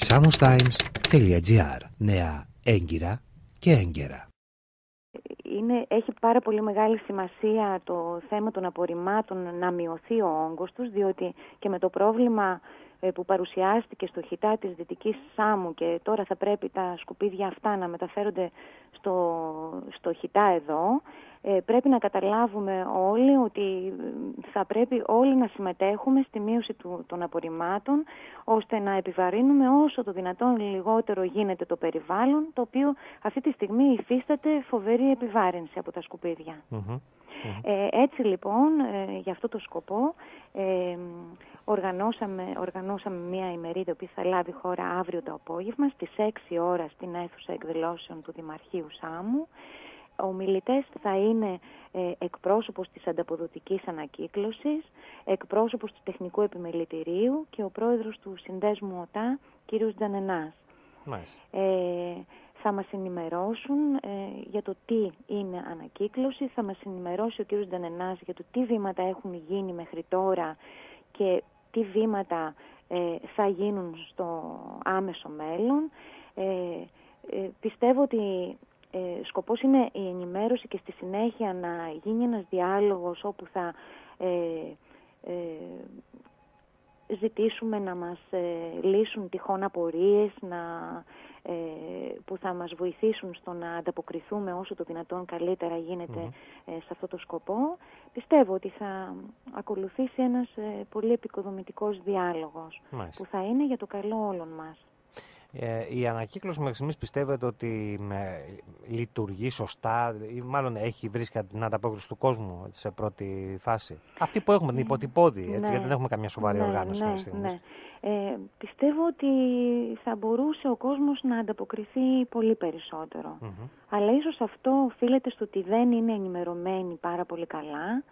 samustimes.gr Νέα έγκυρα και έγκαιρα. Είναι, έχει πάρα πολύ μεγάλη σημασία το θέμα των απορριμμάτων να μειωθεί ο όγκος τους, διότι και με το πρόβλημα ε, που παρουσιάστηκε στο χιτά της Δυτικής Σάμου και τώρα θα πρέπει τα σκουπίδια αυτά να μεταφέρονται στο, στο χιτά εδώ, ε, πρέπει να καταλάβουμε όλοι ότι θα πρέπει όλοι να συμμετέχουμε στη μείωση του, των απορριμμάτων ώστε να επιβαρύνουμε όσο το δυνατόν λιγότερο γίνεται το περιβάλλον το οποίο αυτή τη στιγμή υφίσταται φοβερή επιβάρυνση από τα σκουπιδια Ε, έτσι λοιπόν, ε, για αυτό το σκοπό, ε, οργανώσαμε, οργανώσαμε μια ημερίδα που θα λάβει χώρα αύριο το απόγευμα στις 6 ώρα στην αίθουσα εκδηλώσεων του Δημαρχείου Σάμου ο μιλητές θα είναι ε, εκπρόσωπος της ανταποδοτικής ανακύκλωσης, εκπρόσωπος του τεχνικού επιμελητηρίου και ο πρόεδρος του συνδέσμου ΟΤΑ, κ. Τζανενάς. Ε, θα μας ενημερώσουν ε, για το τι είναι ανακύκλωση, θα μας ενημερώσει ο κ. Τζανενάς για το τι βήματα έχουν γίνει μέχρι τώρα και τι βήματα ε, θα γίνουν στο άμεσο μέλλον. πιστεύω ότι ε, σκοπός είναι η ενημέρωση και στη συνέχεια να γίνει ένας διάλογος όπου θα ε, ε, ζητήσουμε να μας ε, λύσουν τυχόν απορίες να, ε, που θα μας βοηθήσουν στο να ανταποκριθούμε όσο το δυνατόν καλύτερα σε αυτό το σκοπό. Πιστεύω ότι θα ακολουθήσει ένας πολύ επικοδομητικός διάλογος που θα είναι για το καλό όλων μας. Ε, η ανακύκλωση μέχρι στιγμής πιστεύετε ότι με, λειτουργεί σωστά ή μάλλον έχει βρίσκει την ανταπόκριση του κόσμου έτσι, σε πρώτη φάση; Αυτή που έχουμε, την υποτυπώδη, έτσι, ναι. γιατί δεν έχουμε καμία σοβαρή ναι, οργάνωση ναι, μέχρι στιγμής. Ναι. Ε, πιστεύω ότι θα μπορούσε ο κόσμος να ανταποκριθεί πολύ Αλλά ίσως αυτό οφείλεται στο ότι δεν είναι ενημερωμένοι πάρα πολύ καλά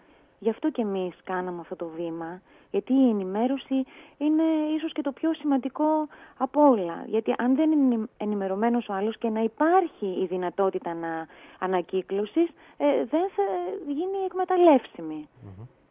Γι' αυτό και εμείς κάναμε αυτό το βήμα, γιατί η ενημέρωση είναι ίσως και το πιο σημαντικό από όλα. Γιατί αν δεν είναι ενημερωμένος ο άλλος και να υπάρχει η δυνατότητα να ανακύκλωσης, ε, δεν θα γίνει εκμεταλλεύσιμη.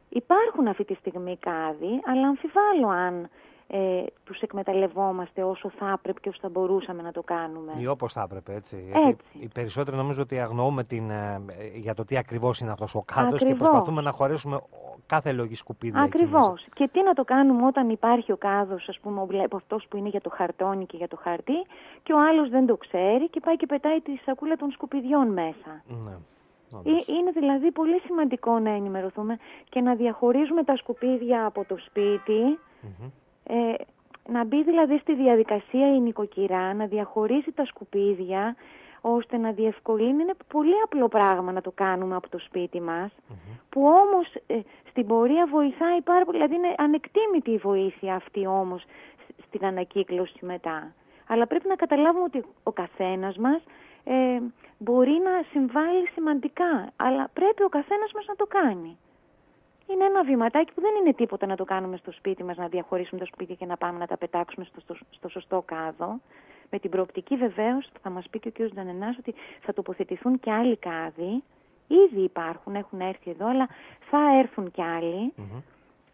Υπάρχουν αυτή τη στιγμή κάδοι, αλλά αμφιβάλλω αν ε, τους εκμεταλλευόμαστε όσο θα έπρεπε και όσο θα μπορούσαμε να το κάνουμε. Ή όπως θα έπρεπε, έτσι. έτσι. Γιατί οι περισσότεροι νομίζω ότι αγνοούμε την, ε, για το τι ακριβώς είναι αυτός ο κάδος και προσπαθούμε να χωρέσουμε κάθε λόγη σκουπίδια. Ακριβώς. Και τι να το κάνουμε όταν υπάρχει ο κάδος, ας πούμε, βλέπω αυτός που είναι για το χαρτόνι και για το χαρτί και ο άλλος δεν το ξέρει και πάει και πετάει τη σακούλα των σκουπιδιών μέσα. Ναι. Ε, είναι δηλαδή πολύ σημαντικό να ενημερωθούμε και να διαχωρίζουμε τα σκουπίδια από το σπιτι ε, να μπει δηλαδή στη διαδικασία η νοικοκυρά, να διαχωρίσει τα σκουπίδια, ώστε να διευκολύνει. Είναι πολύ απλό πράγμα να το κάνουμε από το σπίτι μας, που όμως ε, στην πορεία βοηθάει πάρα πολύ. Δηλαδή είναι ανεκτήμητη η βοήθεια αυτή όμως στην ανακύκλωση μετά. Αλλά πρέπει να καταλάβουμε ότι ο καθένας μας ε, μπορεί να συμβάλλει σημαντικά, αλλά πρέπει ο καθένας μας να το κάνει είναι ένα βηματάκι που δεν είναι τίποτα να το κάνουμε στο σπίτι μας, να διαχωρίσουμε τα σπίτια και να πάμε να τα πετάξουμε στο, στο, σωστό κάδο. Με την προοπτική βεβαίως, θα μας πει και ο κ. Ντανενάς, ότι θα τοποθετηθούν και άλλοι κάδοι. Ήδη υπάρχουν, έχουν έρθει εδώ, αλλά θα έρθουν και αλλοι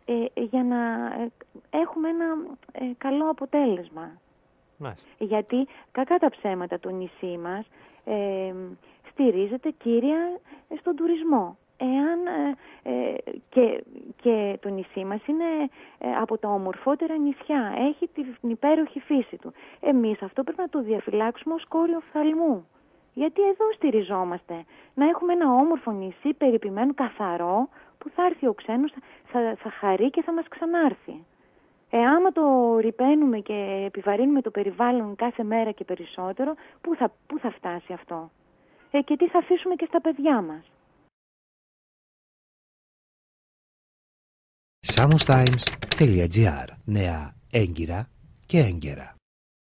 ε, για να ε, έχουμε ένα ε, καλό αποτέλεσμα. Γιατί κακά τα ψέματα το νησί μας ε, στηρίζεται κύρια στον τουρισμό εάν ε, ε, και, και το νησί μας είναι ε, από τα ομορφότερα νησιά, έχει την υπέροχη φύση του. Εμείς αυτό πρέπει να το διαφυλάξουμε ως κόριο φθαλμού. Γιατί εδώ στηριζόμαστε. Να έχουμε ένα όμορφο νησί, περιποιημένο, καθαρό, που θα έρθει ο ξένος, θα, θα χαρεί και θα μας ξανάρθει. Ε, άμα το ρηπαίνουμε και επιβαρύνουμε το περιβάλλον κάθε μέρα και περισσότερο, πού θα, πού θα φτάσει αυτό; Ε, και τι θα αφήσουμε και στα παιδιά μας; samustimes.gr Νέα έγκυρα και έγκαιρα.